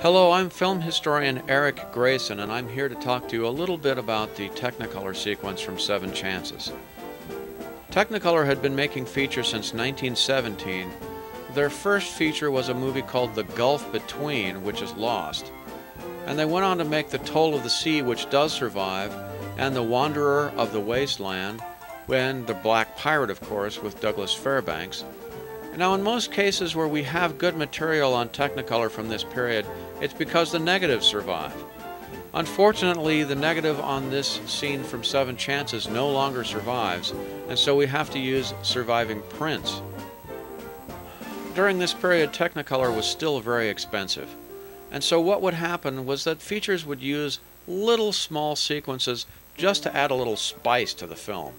Hello, I'm film historian Eric Grayson, and I'm here to talk to you a little bit about the Technicolor sequence from Seven Chances. Technicolor had been making features since 1917. Their first feature was a movie called The Gulf Between, which is lost. And they went on to make The Toll of the Sea, which does survive, and The Wanderer of the Wasteland, and The Black Pirate, of course, with Douglas Fairbanks. Now, in most cases where we have good material on Technicolor from this period, it's because the negatives survive. Unfortunately, the negative on this scene from Seven Chances no longer survives, and so we have to use surviving prints. During this period, Technicolor was still very expensive. And so what would happen was that features would use little small sequences just to add a little spice to the film.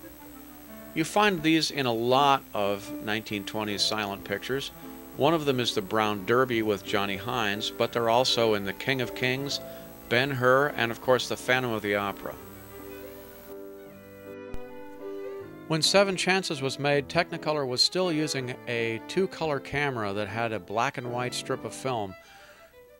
You find these in a lot of 1920s silent pictures. One of them is the Brown Derby with Johnny Hines, but they're also in The King of Kings, Ben Hur, and of course The Phantom of the Opera. When Seven Chances was made, Technicolor was still using a two-color camera that had a black and white strip of film,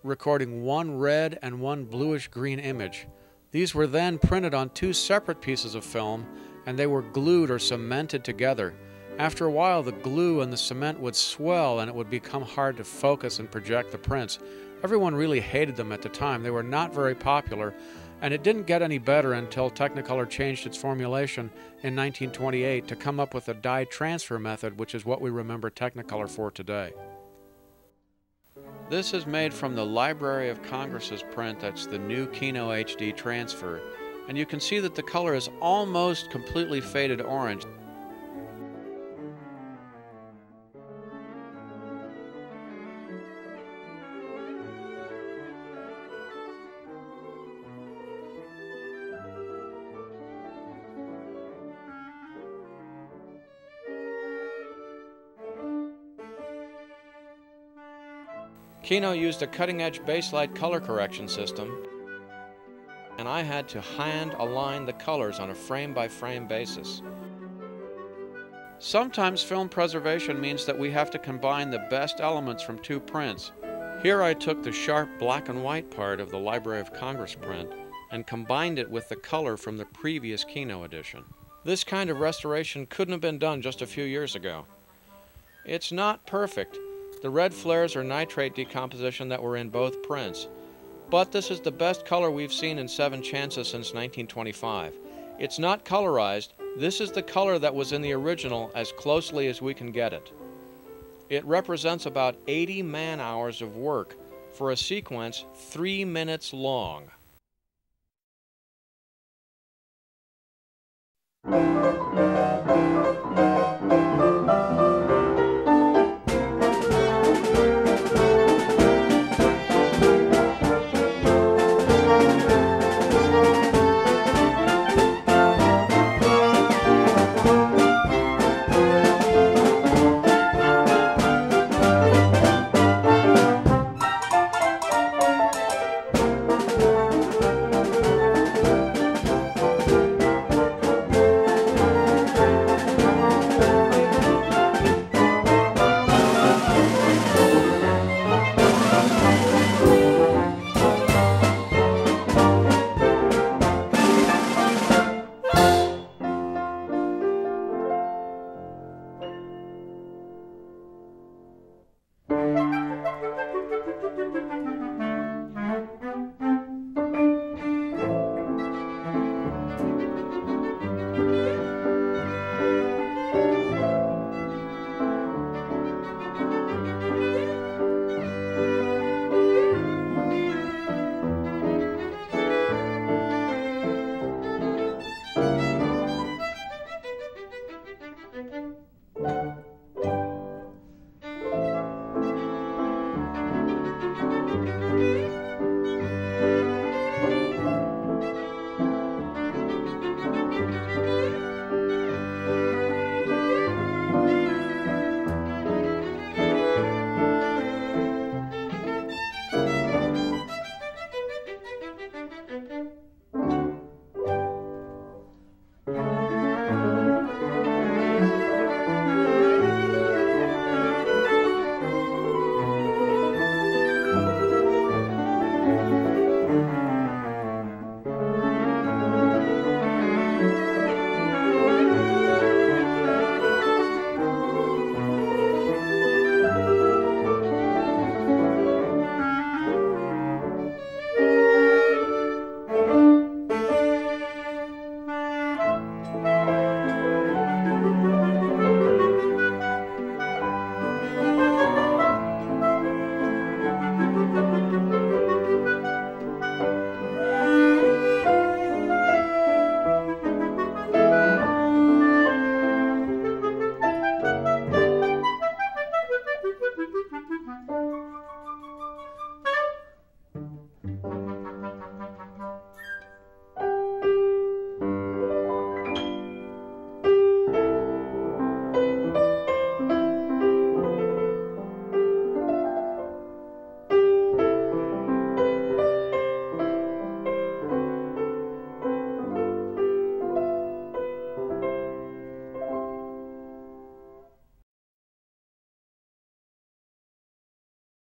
recording one red and one bluish-green image. These were then printed on two separate pieces of film and they were glued or cemented together. After a while, the glue and the cement would swell and it would become hard to focus and project the prints. Everyone really hated them at the time. They were not very popular, and it didn't get any better until Technicolor changed its formulation in 1928 to come up with a dye transfer method, which is what we remember Technicolor for today. This is made from the Library of Congress's print that's the new Kino HD transfer and you can see that the color is almost completely faded orange. Kino used a cutting-edge baselight color correction system and I had to hand align the colors on a frame by frame basis. Sometimes film preservation means that we have to combine the best elements from two prints. Here I took the sharp black and white part of the Library of Congress print and combined it with the color from the previous Kino edition. This kind of restoration couldn't have been done just a few years ago. It's not perfect. The red flares are nitrate decomposition that were in both prints, but this is the best color we've seen in Seven Chances since 1925. It's not colorized, this is the color that was in the original as closely as we can get it. It represents about 80 man hours of work for a sequence three minutes long. Thank you.